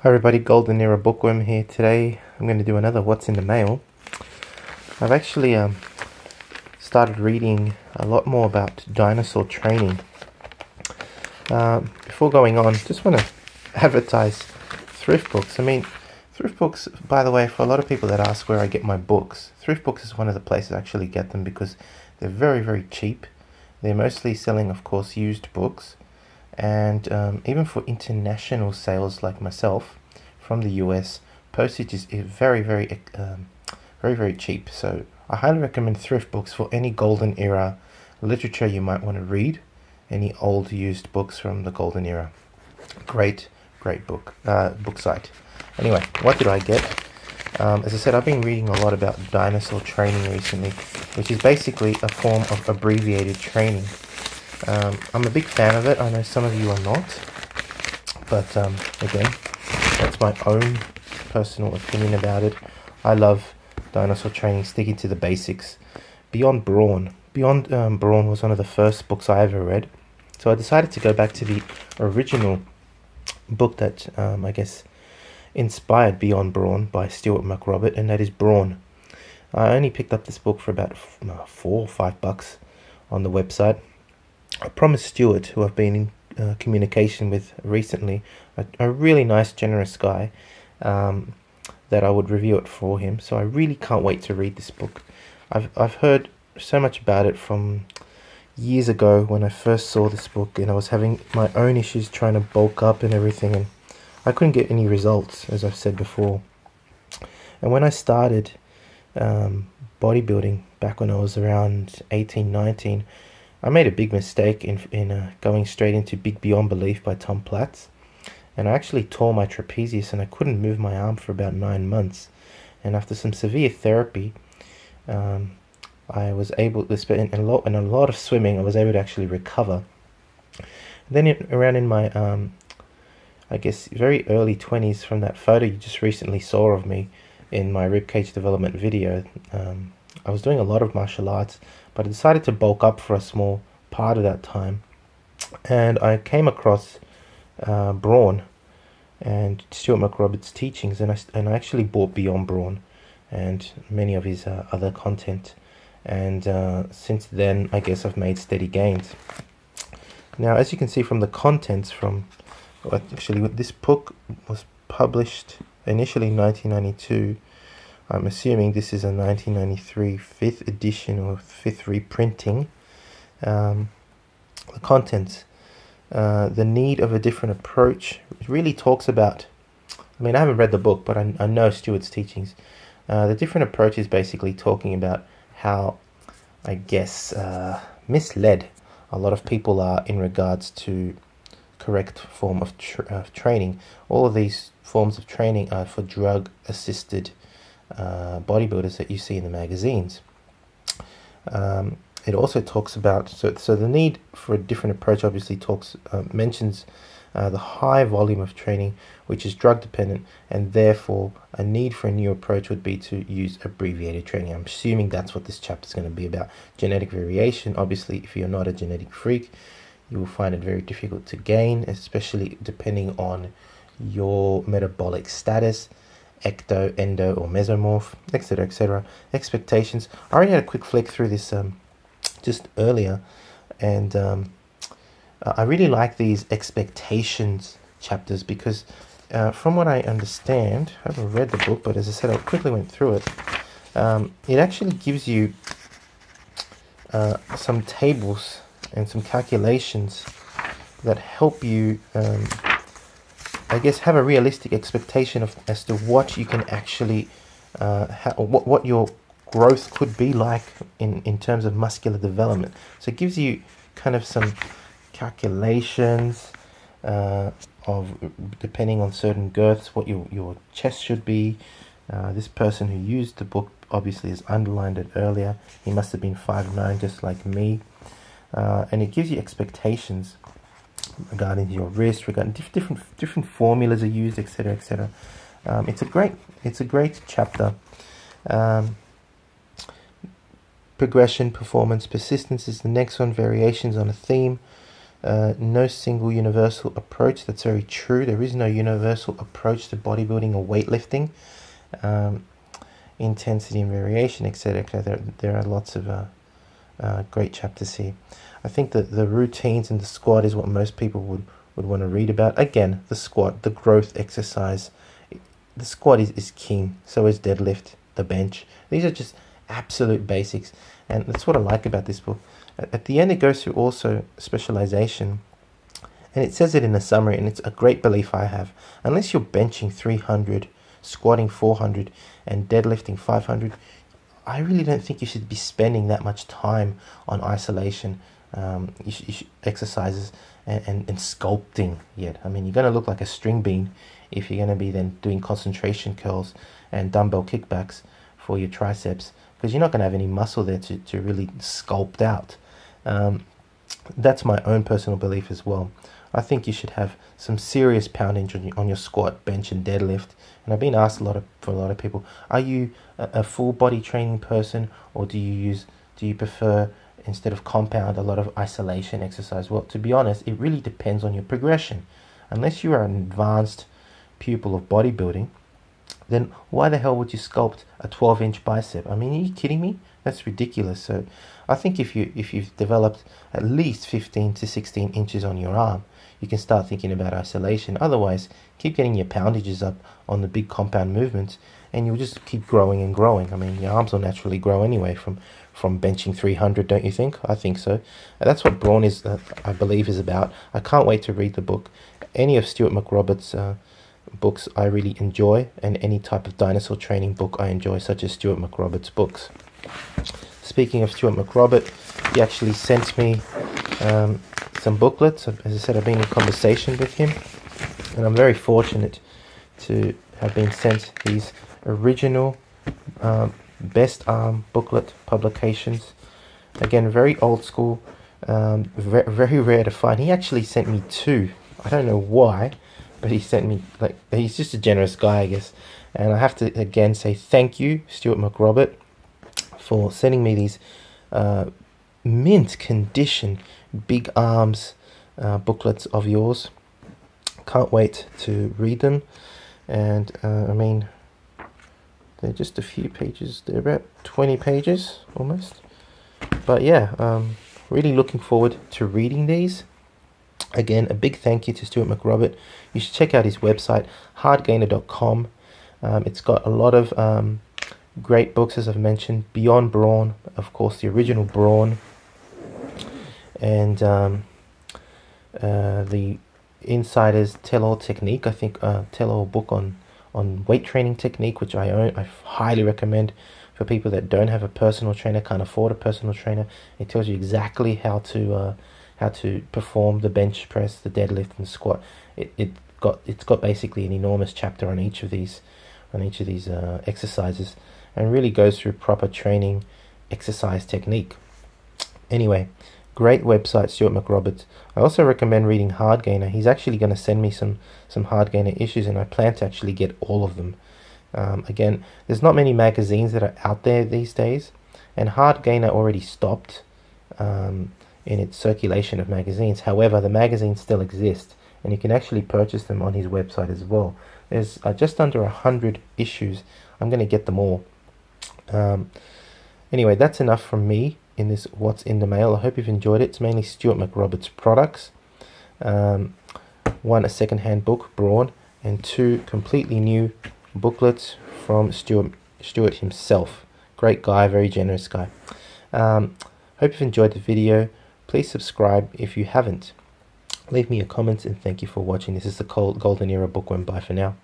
Hi everybody, Golden Era Bookworm here. Today I'm going to do another What's in the Mail. I've actually um, started reading a lot more about dinosaur training. Um, before going on, just want to advertise thrift books. I mean, thrift books, by the way, for a lot of people that ask where I get my books, thrift books is one of the places I actually get them because they're very, very cheap. They're mostly selling, of course, used books and um, even for international sales like myself from the US, postage is very, very, um, very, very cheap. So I highly recommend thrift books for any golden era literature you might want to read. Any old used books from the golden era. Great, great book, uh, book site. Anyway, what did I get? Um, as I said, I've been reading a lot about dinosaur training recently, which is basically a form of abbreviated training. Um, I'm a big fan of it. I know some of you are not. But um, again, that's my own personal opinion about it. I love dinosaur training, sticking to the basics. Beyond Brawn. Beyond um, Brawn was one of the first books I ever read. So I decided to go back to the original book that um, I guess inspired Beyond Brawn by Stuart McRobert, and that is Brawn. I only picked up this book for about uh, four or five bucks on the website. I promised Stuart, who I've been in uh, communication with recently, a, a, really nice, generous guy, um, that I would review it for him. So I really can't wait to read this book. I've I've heard so much about it from years ago when I first saw this book, and I was having my own issues trying to bulk up and everything, and I couldn't get any results, as I've said before. And when I started um, bodybuilding back when I was around 18, 19, I made a big mistake in, in uh, going straight into Big Beyond Belief by Tom Platz. And I actually tore my trapezius and I couldn't move my arm for about nine months. And after some severe therapy, um, I was able to spend a lot and a lot of swimming. I was able to actually recover. Then it, around in my, um, I guess, very early twenties, from that photo you just recently saw of me in my ribcage development video, um, I was doing a lot of martial arts, but I decided to bulk up for a small part of that time. And I came across uh, Brawn and Stuart McRobert's teachings, and I, and I actually bought Beyond Brawn and many of his uh, other content. And uh, since then, I guess I've made steady gains. Now, as you can see from the contents, from actually, this book was published initially in 1992 I'm assuming this is a 1993 fifth edition or fifth reprinting. Um, the contents, uh, the need of a different approach, really talks about. I mean, I haven't read the book, but I, I know Stuart's teachings. Uh, the different approach is basically talking about how, I guess, uh, misled a lot of people are in regards to correct form of, tra- of training. All of these forms of training are for drug assisted uh, bodybuilders that you see in the magazines. Um, it also talks about so so the need for a different approach obviously talks uh, mentions uh, the high volume of training which is drug dependent and therefore a need for a new approach would be to use abbreviated training. I'm assuming that's what this chapter is going to be about. Genetic variation obviously if you're not a genetic freak you will find it very difficult to gain especially depending on your metabolic status ecto, endo, or mesomorph, etc., etc. Expectations. I already had a quick flick through this um, just earlier, and um, I really like these expectations chapters because, uh, from what I understand, I haven't read the book, but as I said, I quickly went through it. Um, it actually gives you uh, some tables and some calculations that help you um, I guess have a realistic expectation of as to what you can actually uh, what what your growth could be like in in terms of muscular development. So it gives you kind of some calculations uh, of depending on certain girths what your your chest should be. Uh, this person who used the book obviously has underlined it earlier. He must have been five nine, just like me, uh, and it gives you expectations regarding your wrist, regarding different different formulas are used, etc., etc. Um, it's a great it's a great chapter. Um, progression, performance, persistence is the next one. Variations on a theme. Uh, no single universal approach. That's very true. There is no universal approach to bodybuilding or weightlifting. Um, intensity and variation, etc. There, there are lots of uh, uh, great chapters here. I think that the routines and the squat is what most people would, would want to read about. Again, the squat, the growth exercise. The squat is, is king, so is deadlift, the bench. These are just absolute basics, and that's what I like about this book. At, at the end, it goes through also specialization, and it says it in the summary, and it's a great belief I have. Unless you're benching 300, squatting 400, and deadlifting 500, I really don't think you should be spending that much time on isolation um, you you exercises and, and, and, sculpting yet. I mean, you're going to look like a string bean if you're going to be then doing concentration curls and dumbbell kickbacks for your triceps because you're not going to have any muscle there to, to really sculpt out. Um, that's my own personal belief as well. I think you should have some serious poundage on your, on your squat, bench, and deadlift. And I've been asked a lot of for a lot of people, are you a, a full body training person, or do you use do you prefer instead of compound a lot of isolation exercise? Well, to be honest, it really depends on your progression. Unless you are an advanced pupil of bodybuilding, then why the hell would you sculpt a 12 inch bicep? I mean, are you kidding me? That's ridiculous. So I think if you if you've developed at least 15 to 16 inches on your arm, you can start thinking about isolation. Otherwise, keep getting your poundages up on the big compound movements and you'll just keep growing and growing. I mean, your arms will naturally grow anyway from from benching 300, don't you think? I think so. That's what Brawn is, uh, I believe, is about. I can't wait to read the book. Any of Stuart McRoberts' uh, books I really enjoy, and any type of dinosaur training book I enjoy, such as Stuart McRoberts' books. Speaking of Stuart McRobert, he actually sent me um, some booklets. As I said, I've been in conversation with him, and I'm very fortunate to have been sent these original um, best arm booklet publications. Again, very old school, um, very, very rare to find. He actually sent me two. I don't know why, but he sent me like he's just a generous guy, I guess. And I have to again say thank you, Stuart McRobert, for sending me these uh, mint condition big arms uh, booklets of yours. Can't wait to read them. And uh, I mean, they're just a few pages. They're about 20 pages almost. But yeah, um, really looking forward to reading these. Again, a big thank you to Stuart McRobert. You should check out his website, hardgainer.com. Um, it's got a lot of um, great books, as I've mentioned. Beyond Brawn, of course, the original Brawn, and um, uh, the Insider's Tell All Technique. I think uh, Tell All book on on weight training technique, which I own. I highly recommend for people that don't have a personal trainer, can't afford a personal trainer. It tells you exactly how to uh, how to perform the bench press, the deadlift, and squat. It it got it's got basically an enormous chapter on each of these on each of these uh, exercises, and really goes through proper training exercise technique. Anyway, Great website, Stuart McRoberts. I also recommend reading Hardgainer. He's actually going to send me some, some Hardgainer issues, and I plan to actually get all of them. Um, again, there's not many magazines that are out there these days, and Hardgainer already stopped um, in its circulation of magazines. However, the magazines still exist, and you can actually purchase them on his website as well. There's uh, just under a hundred issues. I'm going to get them all. Um, anyway, that's enough from me in this What's in the Mail. I hope you've enjoyed it. It's mainly Stuart McRoberts products. Um, one, a second-hand book, Brawn, and two completely new booklets from Stuart, Stuart himself. Great guy, very generous guy. Um, hope you've enjoyed the video. Please subscribe if you haven't. Leave me a comment and thank you for watching. This is the cold Golden Era Bookworm. Bye for now.